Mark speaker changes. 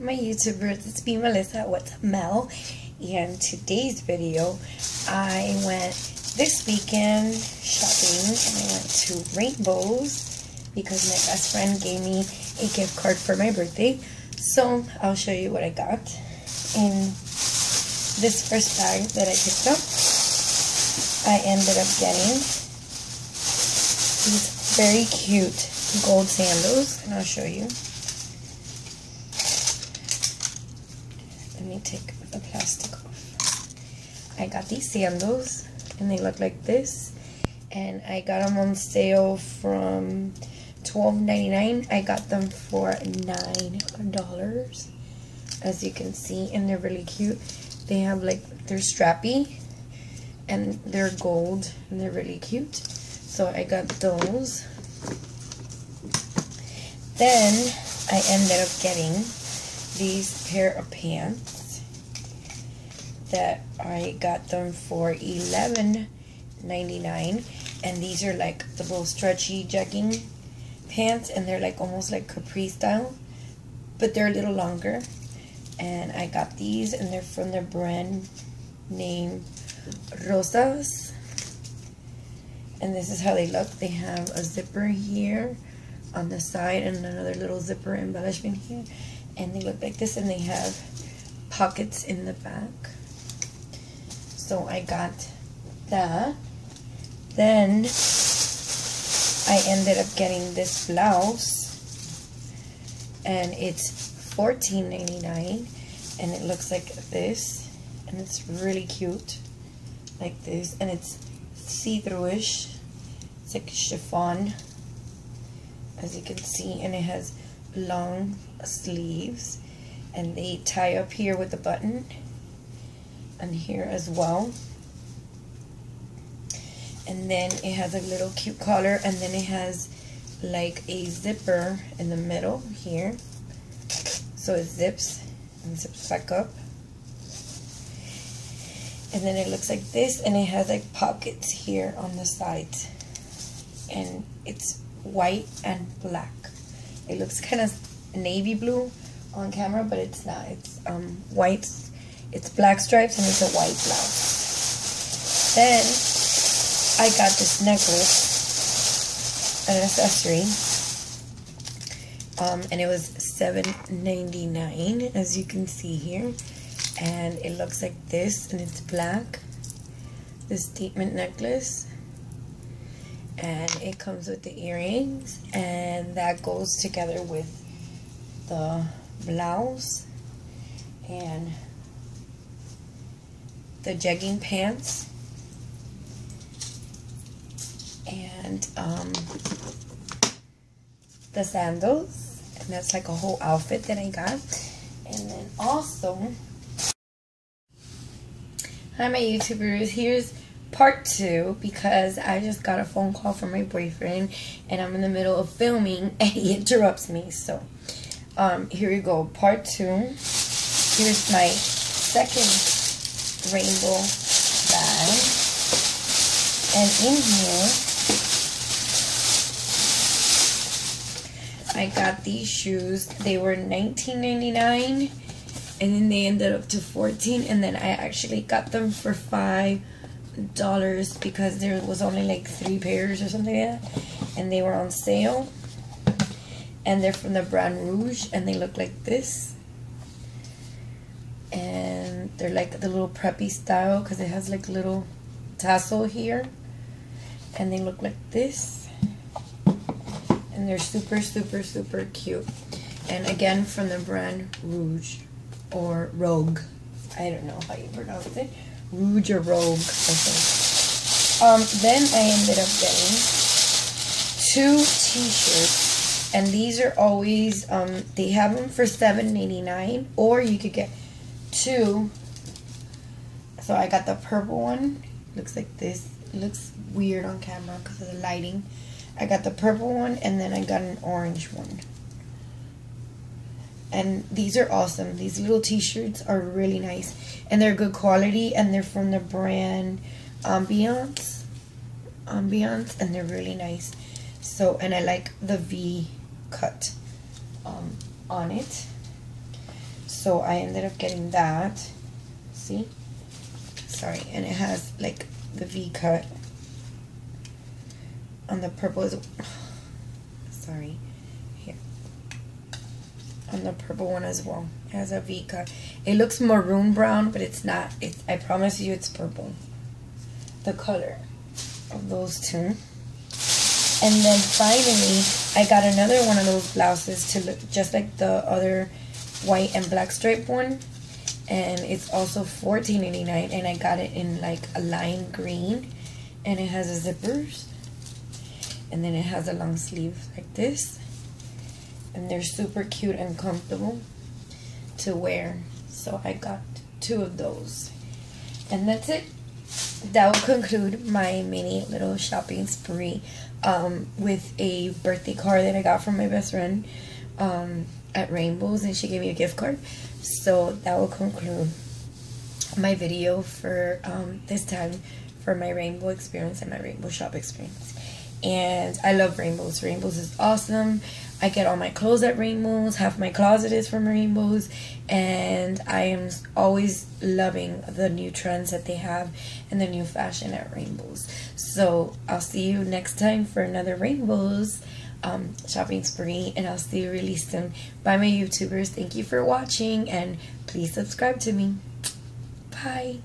Speaker 1: my YouTubers, it's me Melissa, what's up Mel? And today's video, I went this weekend shopping and I went to Rainbows because my best friend gave me a gift card for my birthday. So I'll show you what I got in this first bag that I picked up. I ended up getting these very cute gold sandals and I'll show you. Me take the plastic off. I got these sandals and they look like this and I got them on sale from $12.99. I got them for $9 as you can see and they're really cute. They have like, they're strappy and they're gold and they're really cute. So I got those. Then I ended up getting these pair of pants that I got them for $11.99 and these are like the little stretchy jegging pants and they're like almost like capri style but they're a little longer. And I got these and they're from the brand name Rosas. And this is how they look. They have a zipper here on the side and another little zipper embellishment here. And they look like this and they have pockets in the back so I got that then I ended up getting this blouse and it's $14.99 and it looks like this and it's really cute like this and it's see-through-ish it's like chiffon as you can see and it has long sleeves and they tie up here with a button and here as well. And then it has a little cute collar and then it has like a zipper in the middle here. So it zips and zips back up. And then it looks like this and it has like pockets here on the sides and it's white and black. It looks kind of navy blue on camera but it's not. It's um white it's black stripes and it's a white blouse. Then I got this necklace an accessory. Um, and it was $7.99 as you can see here. And it looks like this and it's black. This statement necklace. And it comes with the earrings and that goes together with the blouse. And the jegging pants and um, the sandals and that's like a whole outfit that I got and then also hi my youtubers here's part two because I just got a phone call from my boyfriend and I'm in the middle of filming and he interrupts me. So um, here we go. Part two. Here's my second rainbow bag. And in here, I got these shoes. They were $19.99 and then they ended up to 14 and then I actually got them for 5 dollars because there was only like three pairs or something like that and they were on sale and they're from the brand rouge and they look like this they're like the little preppy style because it has like a little tassel here and they look like this and they're super super super cute and again from the brand rouge or rogue i don't know how you pronounce it Rouge or Rogue, I think. Um, then I ended up getting two t-shirts. And these are always, um, they have them for $7.89. Or you could get two. So I got the purple one. Looks like this. It looks weird on camera because of the lighting. I got the purple one and then I got an orange one and these are awesome these little t-shirts are really nice and they're good quality and they're from the brand ambiance ambiance and they're really nice so and i like the v cut um, on it So I ended up getting that. See? Sorry. And it has like the V cut. On the purple is sorry here. On the purple one as well it has a V cut. It looks maroon brown but it's not it's I promise you it's purple. The color of those two. And then finally I got another one of those blouses to look just like the other white and black stripe one and it's also $14.89 and I got it in like a lime green and it has a zippers and then it has a long sleeve like this and they're super cute and comfortable to wear so I got two of those. And that's it. That will conclude my mini little shopping spree um, with a birthday card that I got from my best friend um, at Rainbows and she gave me a gift card so that will conclude my video for um, this time for my rainbow experience and my rainbow shop experience and I love rainbows. Rainbows is awesome. I get all my clothes at Rainbows. Half my closet is from Rainbows, and I am always loving the new trends that they have and the new fashion at Rainbows. So I'll see you next time for another Rainbows um, shopping spree, and I'll see you really soon. Bye, my YouTubers. Thank you for watching, and please subscribe to me. Bye.